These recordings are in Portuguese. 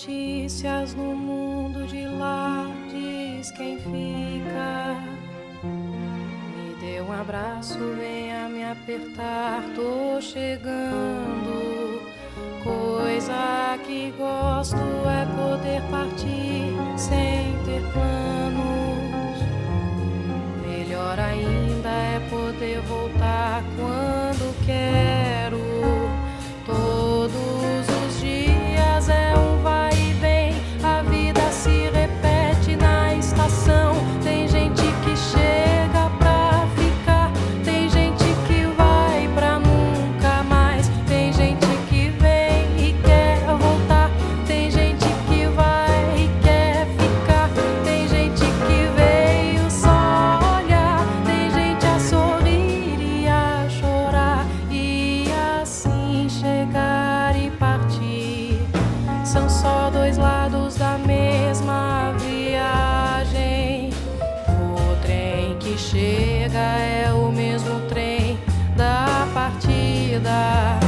notícias no mundo de lá diz quem fica. Me dê um abraço, venha me apertar, tô chegando. Coisa que gosto é poder partir sem ter plano. te.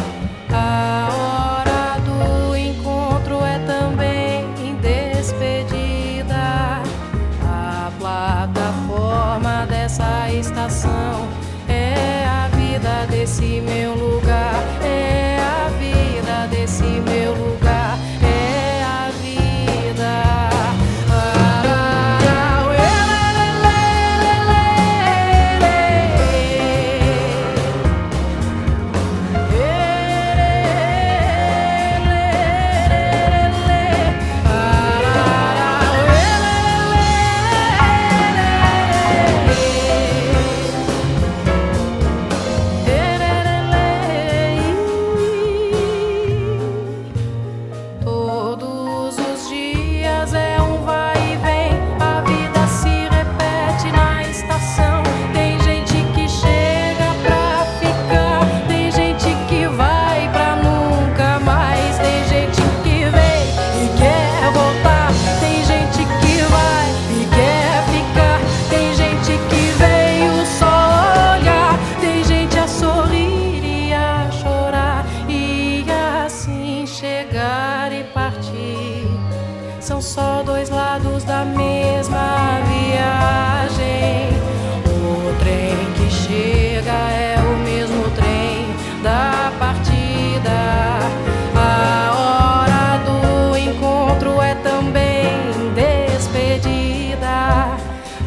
só dois lados da mesma viagem. O trem que chega é o mesmo trem da partida. A hora do encontro é também despedida.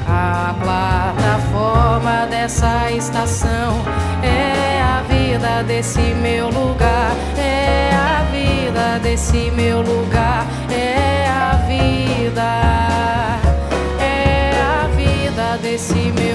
A plataforma dessa estação é a vida desse meu lugar. É a vida desse meu lugar. desse meu